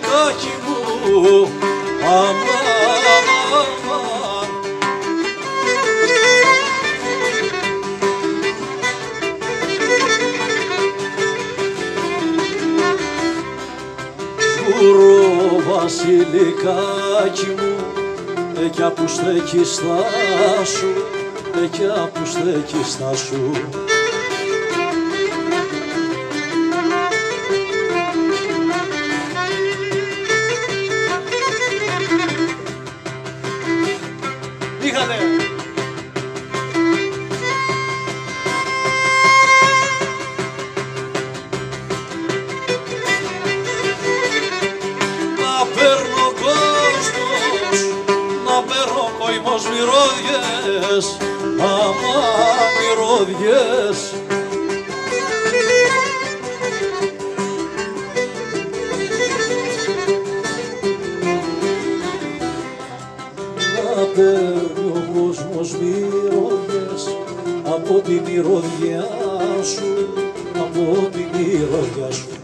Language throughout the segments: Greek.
Κάκι μου αμάν, αμάν. Ζουρό βασιλικάκι μου Εκιά που στέκεις θα σου Εκιά που στέκεις θα σου Είχατε! Να παίρνω κόσμος, να παίρνω κοημός μυρώδιες, άμα μυρώδιες. Να παίρνει ο κόσμος μυρωδιές, από τη μυρωδιά σου, από τη μυρωδιά σου.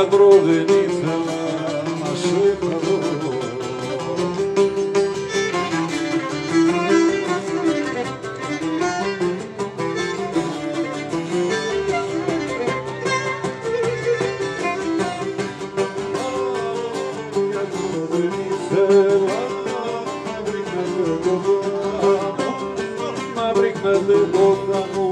γιατρό δεν ήθελα να σε χαρώ. Άλλο γιατρό δεν ήθελα, να βρήκατε κοντά μου,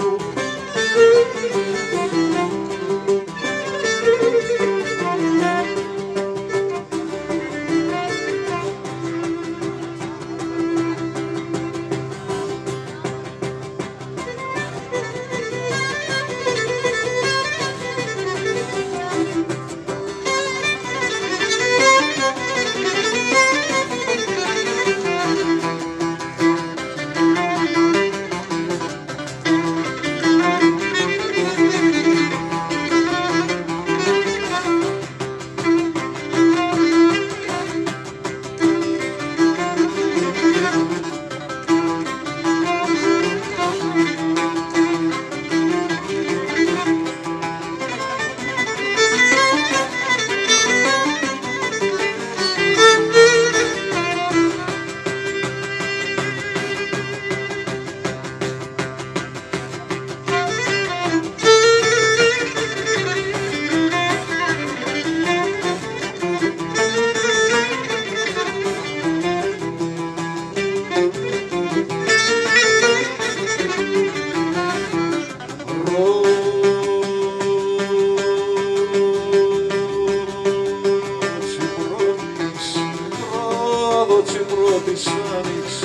να βρήκατε κοντά μου. πρώτης άνοιξης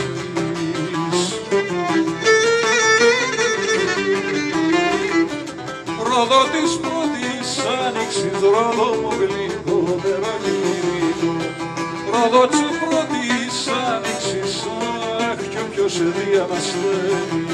Ρόδο της πρώτης άνοιξης, ρόδο μου γλυκό, νεράκι γλυκό Ρόδο της πρώτης άνοιξης, αχ κι όποιος σε διαμασταίνει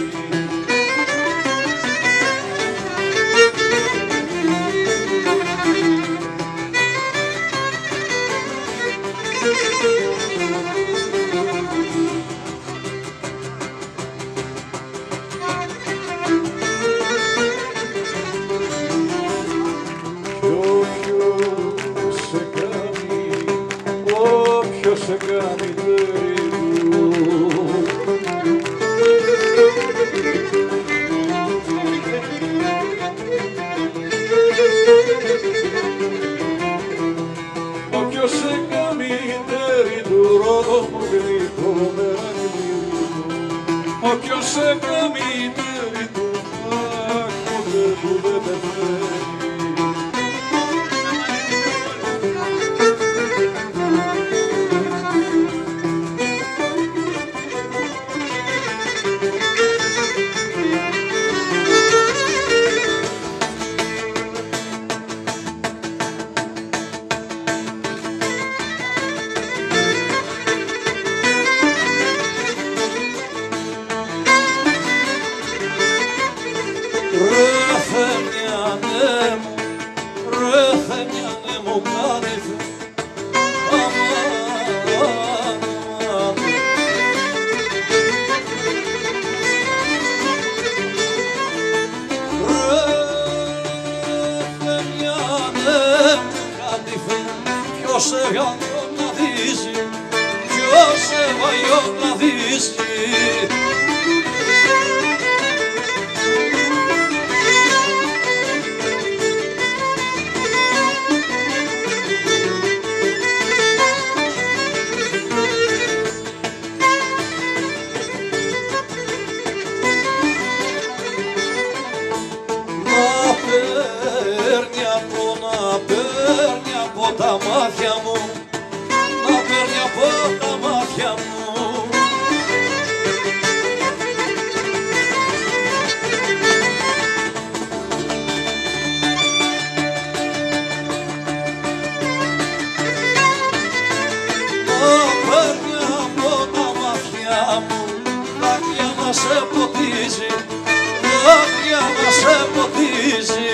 μου κατηφέ Αμάν, αμάν Ρε φεμιάνε μου κατηφέ Ποιος σε γανδροναδίζει Ποιος σε μάτια μου Να παίρνει από τα μάτια μου. Να παίρνει από τα μάτια μου Δάκρυα να σε ποτίζει Δάκρυα να σε ποτίζει